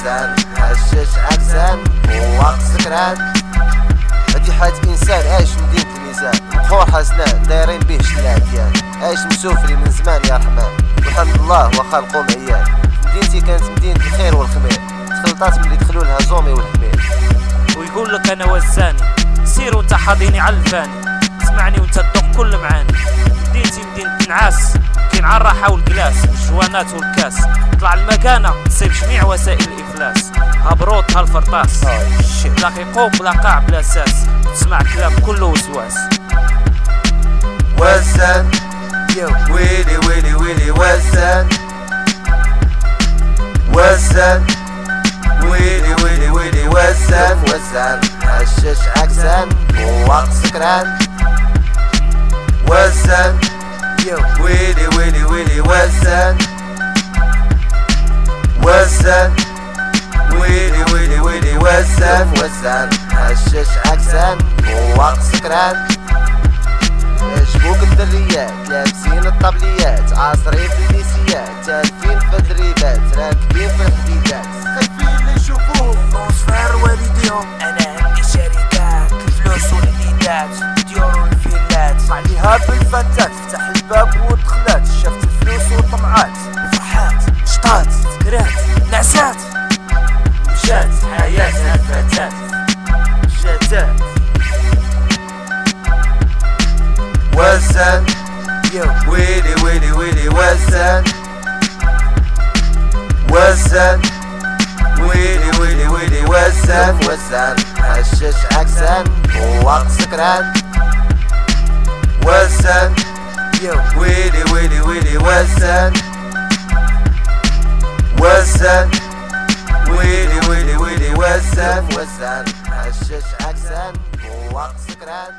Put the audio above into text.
وزن حشش عكسان ووقت سكران. هادي حياة إنسان عايش مدينة الميزان. مقهور حزنان دايرين به شلال ديال. عايش مسوفري من زمان يا رحمن. والحمد لله وخلقهم عيال مدينتي كانت مدينة الخير والخمير. تخلطات من اللي دخلوا لها زومي والحمير. ويقول لك أنا وزاني سير وانت حاضيني على الفاني. اسمعني وانت تدق كل معاني. مدينتي مدينة نعاس. كاين على الراحة والكلاس والجوانات والكاس. طلع المكانة تصيب جميع وسائل الإفلاس. هبروط هالفرطاس. لا قيقوم بلا قاع بلا ساس تسمع كلام كله وسواس. وزن. ويلي ويلي ويلي وزن. وزن. ويلي ويلي ويلي وزن. وزن. حشش عكسان ووقت سكران. وزن. وزن. وزن. ويلي ويلي ويلي وزن. وزن. حشش عكسان ووقت سكران. شبوك الدريات لابسين الطبليات. عاصرين في الليسيات تالفين في الدريبات. راكبين في الحديدات خايفين يشوفوهم نصفر والديهم. أنا عندي شركات. الفلوس والإيدات ديور والفيلات عليها بالفتات. فتح الباب ودخلات وزن وزن حشش عكسان ووقت سكران. وزن. ويلي ويلي ويلي وزن. وزن. ويلي ويلي ويلي وزن. وزن حشش عكسان ووقت سكران.